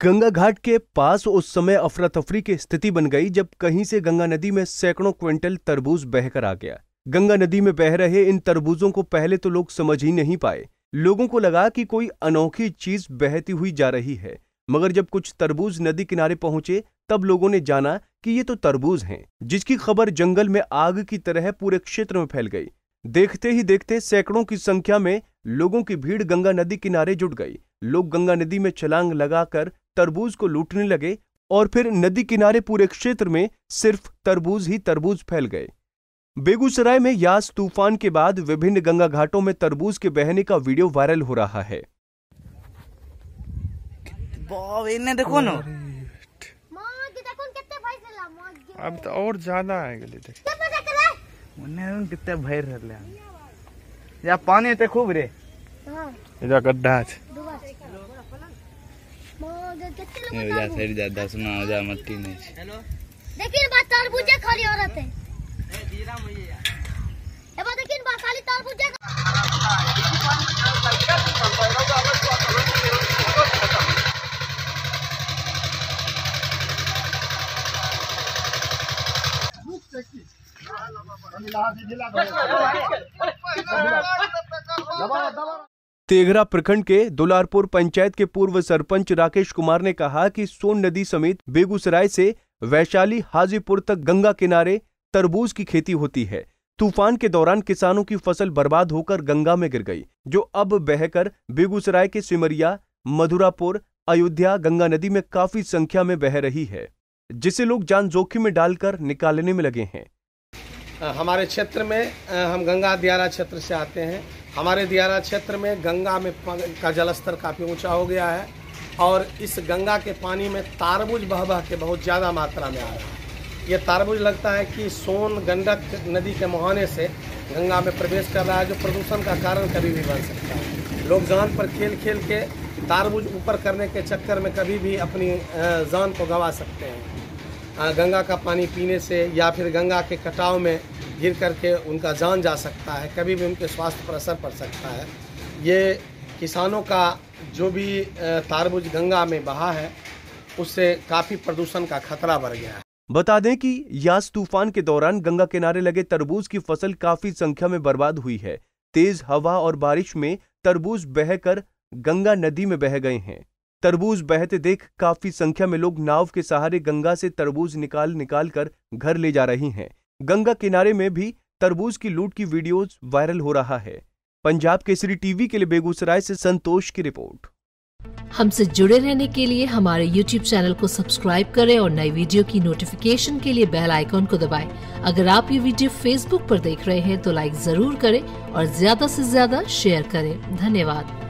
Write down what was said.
गंगा घाट के पास उस समय अफरा तफरी की स्थिति बन गई जब कहीं से गंगा नदी में सैकड़ों क्विंटल तरबूज बहकर आ गया। गंगा नदी में बह रहे इन तरबूजों को पहले तो लोग समझ ही नहीं पाए। लोगों को लगा कि कोई अनोखी चीज़ बहती हुई जा रही है। मगर जब कुछ तरबूज नदी किनारे पहुँचे, तब लोगों ने जाना कि ये तो तरबूज हैं, जिसकी खबर जंगल में आग की तरह पूरे क्षेत्र में फैल गई। देखते ही देखते सैकड़ों की संख्या में लोगों की भीड़ गंगा नदी किनारे जुट गई। लोग गंगा नदी में छलांग लगाकर तरबूज को लूटने लगे और फिर नदी किनारे पूरे क्षेत्र में सिर्फ़ तरबूज ही तरबूज फैल गए। बेगूसराय में यास तूफ़ान के बाद विभिन्न गंगा घाटों में तरबूज के बहने का वीडियो वायरल हो रहा है। देखो ना। अब तो और ज़्यादा है। गली भर पानी खूब रे गड्ढा जा लोग साइड जा दस ना जा मट्टी नहीं देखिन बा तरबूजे खड़ी हो रहते एबा देखिन बा खाली तरबूजे तेघरा प्रखंड के दुलारपुर पंचायत के पूर्व सरपंच राकेश कुमार ने कहा कि सोन नदी समेत बेगूसराय से वैशाली, हाजीपुर तक गंगा किनारे तरबूज की खेती होती है। तूफ़ान के दौरान किसानों की फ़सल बर्बाद होकर गंगा में गिर गई, जो अब बहकर बेगूसराय के सिमरिया, मधुरापुर, अयोध्या, गंगा नदी में काफ़ी संख्या में बह रही है, जिसे लोग जान जोखिम में डालकर निकालने में लगे हैं। हमारे क्षेत्र में हम गंगा दियारा क्षेत्र से आते हैं। हमारे दियारा क्षेत्र में गंगा में का जलस्तर काफ़ी ऊँचा हो गया है और इस गंगा के पानी में तारबूज बह बह के बहुत ज़्यादा मात्रा में आ रहा है। ये तारबूज लगता है कि सोन गंडक नदी के मुहाने से गंगा में प्रवेश कर रहा है, जो प्रदूषण का कारण कभी भी बन सकता है। लोग जान पर खेल खेल के तारबूज ऊपर करने के चक्कर में कभी भी अपनी जान को गंवा सकते हैं। गंगा का पानी पीने से या फिर गंगा के कटाव में गिर करके उनका जान जा सकता है, कभी भी उनके स्वास्थ्य पर असर पड़ सकता है। ये किसानों का जो भी तारबूज गंगा में बहा है, उससे काफ़ी प्रदूषण का खतरा बढ़ गया है। बता दें कि यास तूफ़ान के दौरान गंगा किनारे लगे तरबूज की फ़सल काफ़ी संख्या में बर्बाद हुई है। तेज हवा और बारिश में तरबूज बहकर गंगा नदी में बह गए हैं। तरबूज बहते देख काफ़ी संख्या में लोग नाव के सहारे गंगा से तरबूज निकाल निकाल कर घर ले जा रही हैं। गंगा किनारे में भी तरबूज की लूट की वीडियोज़ वायरल हो रहा है। पंजाब केसरी टीवी के लिए बेगूसराय से संतोष की रिपोर्ट। हमसे जुड़े रहने के लिए हमारे YouTube चैनल को सब्सक्राइब करें और नई वीडियो की नोटिफिकेशन के लिए बेल आइकॉन को दबाएँ। अगर आप ये वीडियो Facebook पर देख रहे हैं तो लाइक ज़रूर करें और ज़्यादा से ज़्यादा शेयर करें। धन्यवाद।